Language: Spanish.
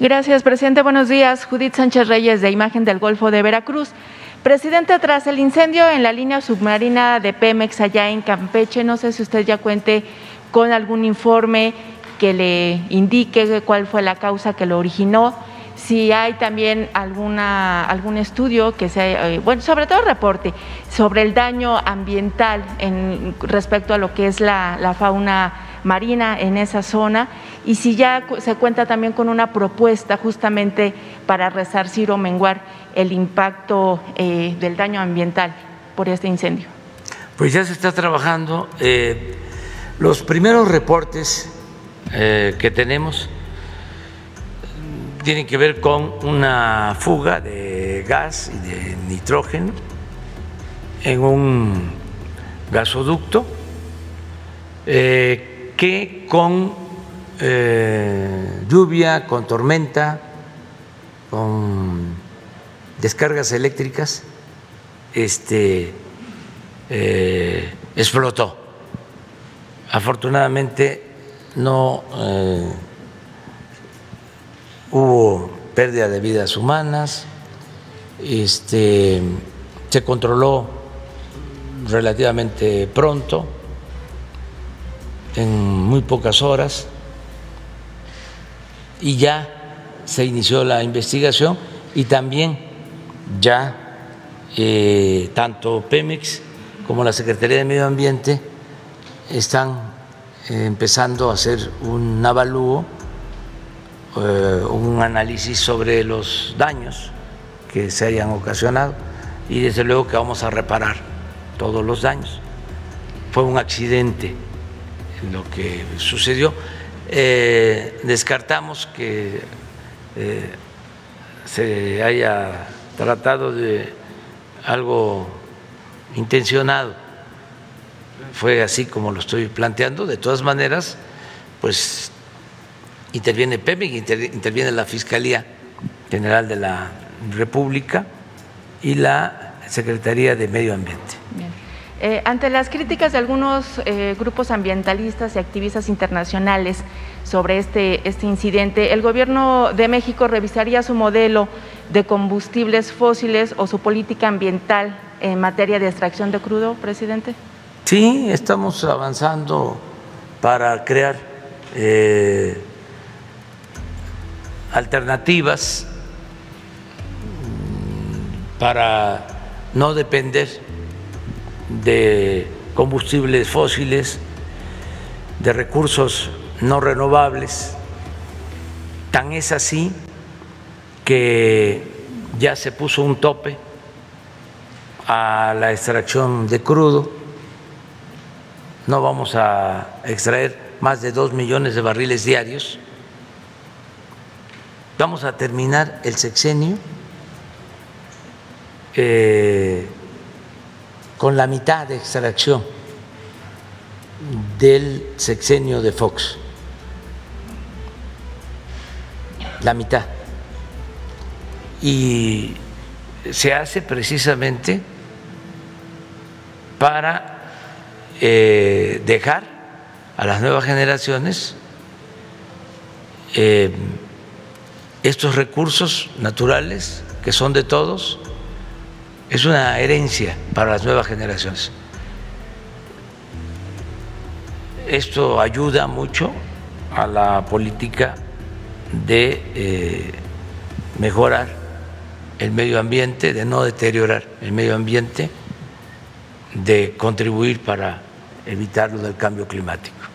Gracias, presidente. Buenos días. Judith Sánchez Reyes, de Imagen del Golfo de Veracruz. Presidente, tras el incendio en la línea submarina de Pemex allá en Campeche, no sé si usted ya cuente con algún informe que le indique cuál fue la causa que lo originó, si hay también alguna, algún estudio que sea, eh, bueno, sobre todo reporte sobre el daño ambiental en, respecto a lo que es la, la fauna marina en esa zona y si ya se cuenta también con una propuesta justamente para resarcir o menguar el impacto eh, del daño ambiental por este incendio. Pues ya se está trabajando. Eh, los primeros reportes eh, que tenemos tienen que ver con una fuga de gas y de nitrógeno en un gasoducto que con eh, lluvia, con tormenta, con descargas eléctricas, este, eh, explotó. Afortunadamente no eh, hubo pérdida de vidas humanas, este, se controló relativamente pronto, en muy pocas horas y ya se inició la investigación y también ya eh, tanto Pemex como la Secretaría de Medio Ambiente están eh, empezando a hacer un avalúo, eh, un análisis sobre los daños que se hayan ocasionado y desde luego que vamos a reparar todos los daños. Fue un accidente lo que sucedió eh, descartamos que eh, se haya tratado de algo intencionado. Fue así como lo estoy planteando. De todas maneras, pues interviene PEMIC, interviene la Fiscalía General de la República y la Secretaría de Medio Ambiente. Eh, ante las críticas de algunos eh, grupos ambientalistas y activistas internacionales sobre este, este incidente, ¿el gobierno de México revisaría su modelo de combustibles fósiles o su política ambiental en materia de extracción de crudo, presidente? Sí, estamos avanzando para crear eh, alternativas mm, para no depender de combustibles fósiles, de recursos no renovables. Tan es así que ya se puso un tope a la extracción de crudo. No vamos a extraer más de dos millones de barriles diarios. Vamos a terminar el sexenio. Eh, con la mitad de extracción del sexenio de Fox. La mitad. Y se hace precisamente para eh, dejar a las nuevas generaciones eh, estos recursos naturales que son de todos es una herencia para las nuevas generaciones. Esto ayuda mucho a la política de eh, mejorar el medio ambiente, de no deteriorar el medio ambiente, de contribuir para evitar lo del cambio climático.